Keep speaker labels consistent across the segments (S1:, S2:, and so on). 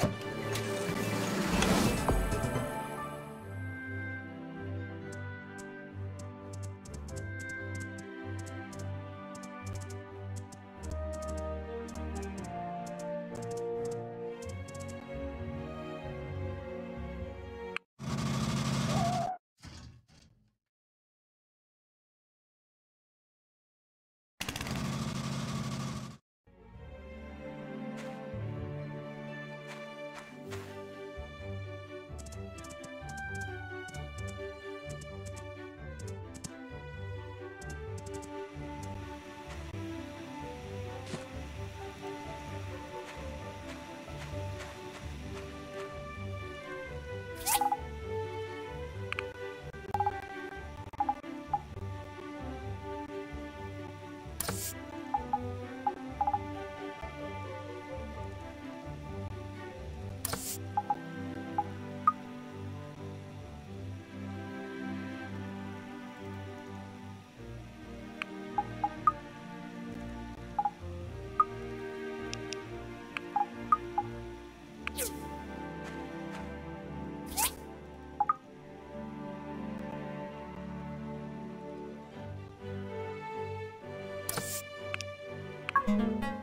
S1: Thank you. Música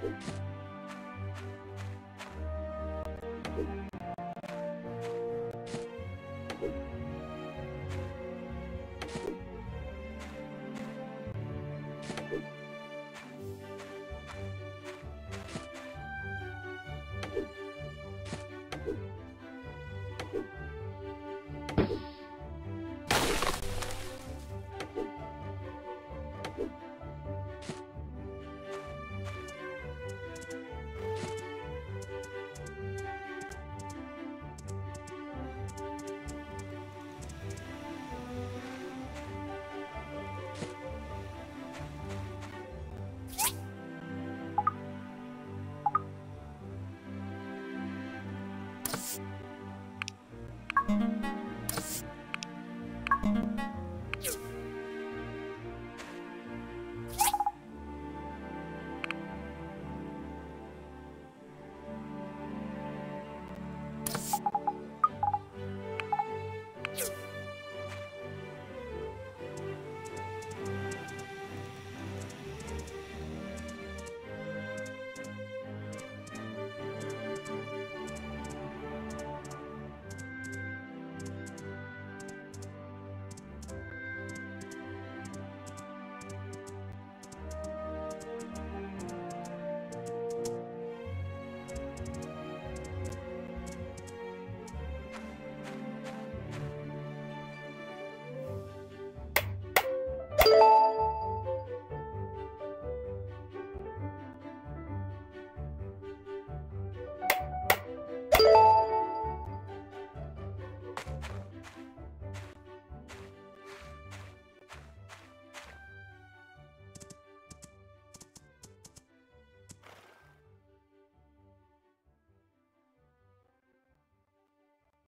S1: Thank you.